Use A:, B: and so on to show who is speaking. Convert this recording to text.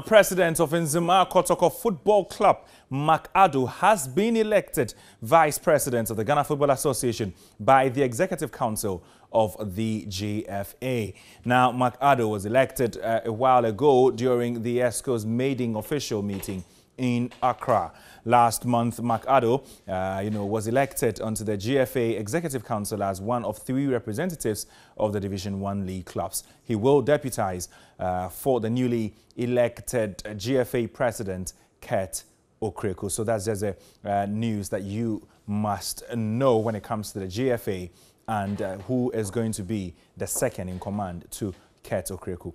A: President of Nzema Kotoko Football Club, Mark has been elected Vice President of the Ghana Football Association by the Executive Council of the GFA. Now, Mark was elected uh, a while ago during the ExCo's maiden official meeting in Accra. Last month, Mark uh, you know, was elected onto the GFA Executive Council as one of three representatives of the Division 1 league clubs. He will deputize uh, for the newly elected GFA president, Kurt Okraku. So that's just a uh, news that you must know when it comes to the GFA and uh, who is going to be the second in command to Kurt Okraku.